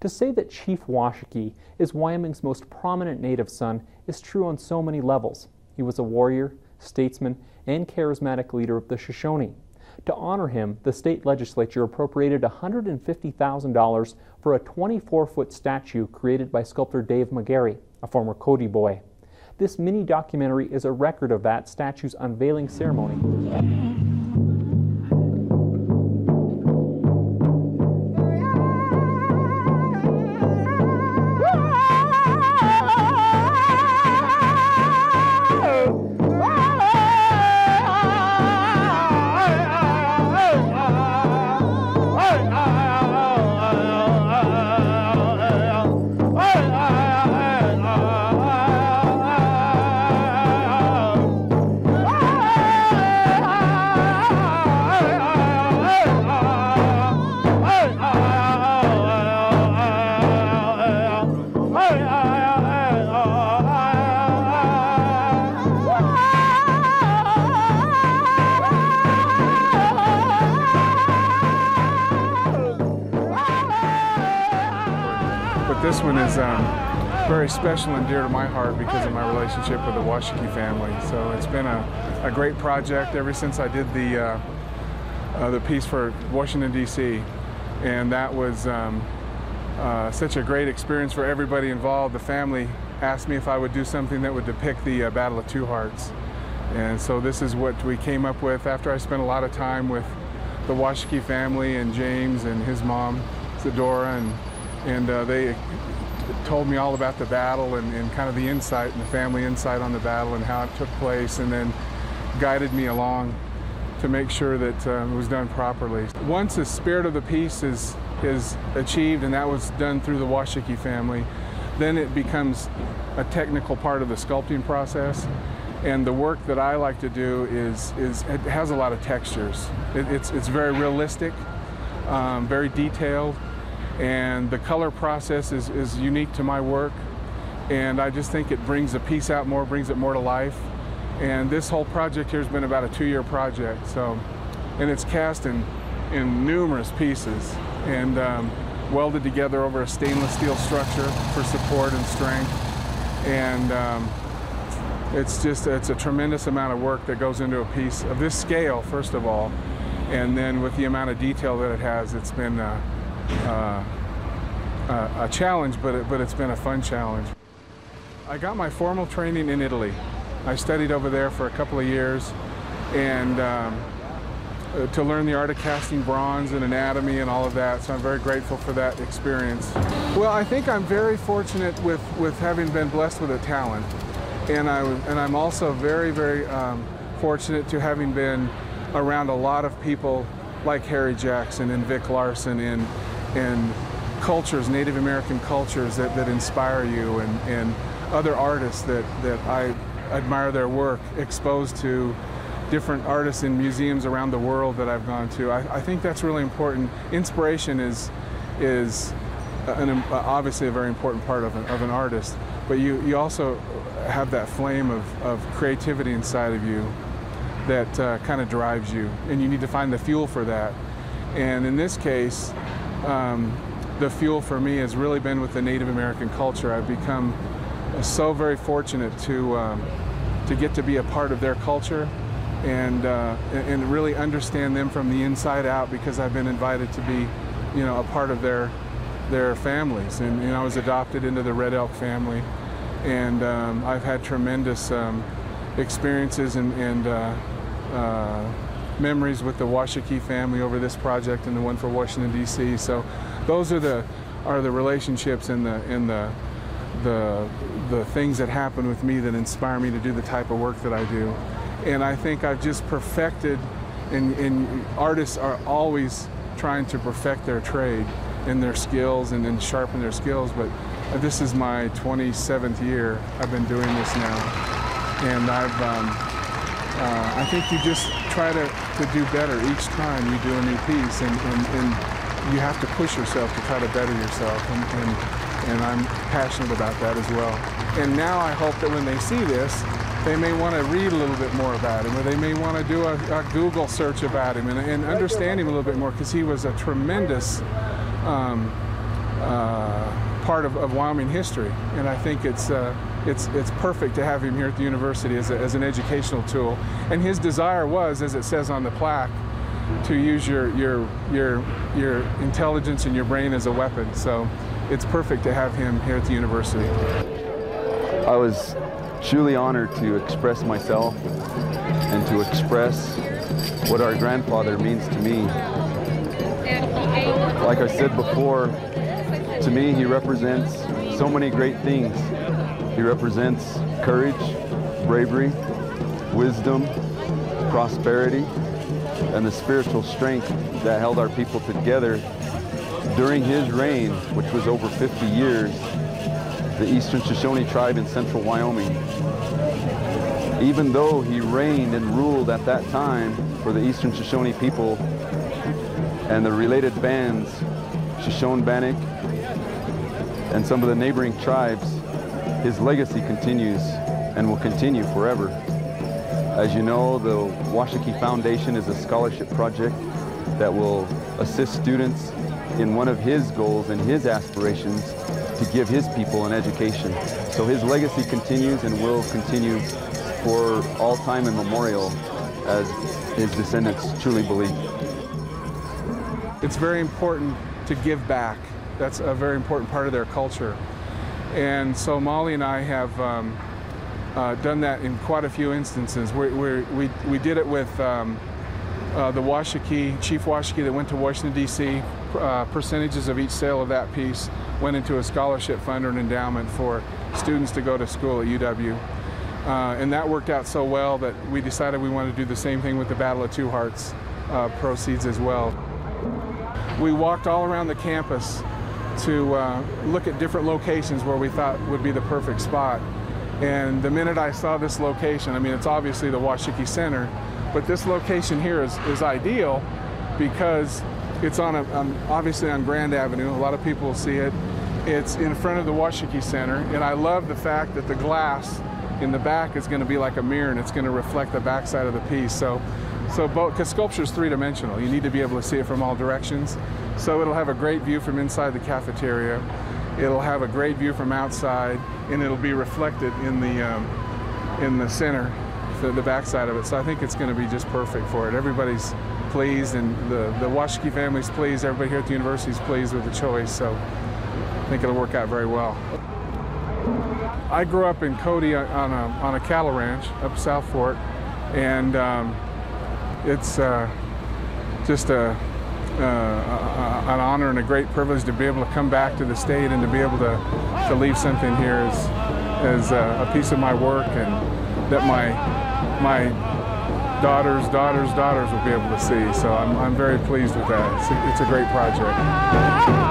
To say that Chief Washakie is Wyoming's most prominent native son is true on so many levels. He was a warrior, statesman, and charismatic leader of the Shoshone. To honor him, the state legislature appropriated $150,000 for a 24 foot statue created by sculptor Dave McGary, a former Cody boy. This mini documentary is a record of that statue's unveiling ceremony. Is um, very special and dear to my heart because of my relationship with the Washakie family. So it's been a, a great project ever since I did the, uh, uh, the piece for Washington, D.C. And that was um, uh, such a great experience for everybody involved. The family asked me if I would do something that would depict the uh, Battle of Two Hearts. And so this is what we came up with after I spent a lot of time with the Washakie family and James and his mom, Zadora, and and uh, they told me all about the battle and, and, kind of the insight and the family insight on the battle and how it took place and then guided me along to make sure that uh, it was done properly. Once the spirit of the piece is, is achieved and that was done through the Washakie family, then it becomes a technical part of the sculpting process. And the work that I like to do is, is it has a lot of textures. It, it's, it's very realistic, um, very detailed, and the color process is, is unique to my work and I just think it brings the piece out more, brings it more to life. And this whole project here has been about a two-year project, so, and it's cast in, in numerous pieces and um, welded together over a stainless steel structure for support and strength. And um, it's just, it's a tremendous amount of work that goes into a piece of this scale, first of all, and then with the amount of detail that it has, it's been uh, uh, a challenge, but, it, but it's been a fun challenge. I got my formal training in Italy. I studied over there for a couple of years and um, uh, to learn the art of casting bronze and anatomy and all of that, so I'm very grateful for that experience. Well, I think I'm very fortunate with, with having been blessed with a talent. And, I, and I'm also very, very um, fortunate to having been around a lot of people like Harry Jackson and Vic Larson and and cultures, Native American cultures that, that inspire you and, and other artists that, that I admire their work, exposed to different artists in museums around the world that I've gone to. I, I think that's really important. Inspiration is, is an, obviously a very important part of an, of an artist, but you, you also have that flame of, of creativity inside of you that uh, kind of drives you, and you need to find the fuel for that. And in this case, um, the fuel for me has really been with the Native American culture. I've become so very fortunate to um, to get to be a part of their culture and uh, and really understand them from the inside out because I've been invited to be, you know, a part of their their families. And you know, I was adopted into the Red Elk family, and um, I've had tremendous um, experiences and, and uh, uh, memories with the Washakie family over this project and the one for Washington D.C. So those are the are the relationships and the and the the the things that happen with me that inspire me to do the type of work that I do. And I think I've just perfected and, and artists are always trying to perfect their trade and their skills and, then sharpen their skills. But this is my 27th year I've been doing this now. And I've um, uh, I think you just try to, to do better each time you do a new piece, and, and, and you have to push yourself to try to better yourself, and, and, and I'm passionate about that as well. And now I hope that when they see this, they may want to read a little bit more about him, or they may want to do a, a Google search about him and, and, understand him a little bit more, because he was a tremendous um, uh, part of, of, Wyoming history, and I think it's uh, it's it's perfect to have him here at the university as, a, as an educational tool. And his desire was, as it says on the plaque, to use your your your your intelligence and your brain as a weapon. So it's perfect to have him here at the university. I was truly honored to express myself and to express what our grandfather means to me. Like I said before, to me he represents so many great things. He represents courage, bravery, wisdom, prosperity, and the spiritual strength that held our people together during his reign, which was over 50 years, the Eastern Shoshone tribe in central Wyoming. Even though he reigned and ruled at that time for the Eastern Shoshone people and the related bands, Shoshone Bannock, and some of the neighboring tribes, his legacy continues and will continue forever. As you know, the Washakie Foundation is a scholarship project that will assist students in one of his goals and his aspirations to give his people an education. So his legacy continues and will continue for all time immemorial as his descendants truly believe. It's very important to give back. That's a very important part of their culture. And so Molly and I have um, uh, done that in quite a few instances. we we we, we did it with um, uh, the Washakie, Chief Washakie that went to Washington, D.C. Uh, percentages of each sale of that piece went into a scholarship fund or an endowment for students to go to school at UW. Uh, and that worked out so well that we decided we wanted to do the same thing with the Battle of Two Hearts uh, proceeds as well. We walked all around the campus to uh, look at different locations where we thought would be the perfect spot. And the minute I saw this location, I mean, it's obviously the Washakie Center, but this location here is, is ideal because it's on, a, um, obviously on Grand Avenue. A lot of people see it. It's in front of the Washakie Center, and I love the fact that the glass in the back is going to be like a mirror, and it's going to reflect the backside of the piece. So, so because sculpture is three-dimensional, you need to be able to see it from all directions. So it'll have a great view from inside the cafeteria. It'll have a great view from outside, and it'll be reflected in the um, in the center, the, the backside of it. So I think it's going to be just perfect for it. Everybody's pleased, and the the Washakie family's pleased. Everybody here at the university is pleased with the choice. So I think it'll work out very well. I grew up in Cody on a on a cattle ranch up South Fork, and um, it's uh, just a uh, an honor and a great privilege to be able to come back to the state and to be able to, to leave something here as, as a, a piece of my work and that my, my daughters, daughters, daughters will be able to see. So I'm, I'm very pleased with that. It's a, it's a great project.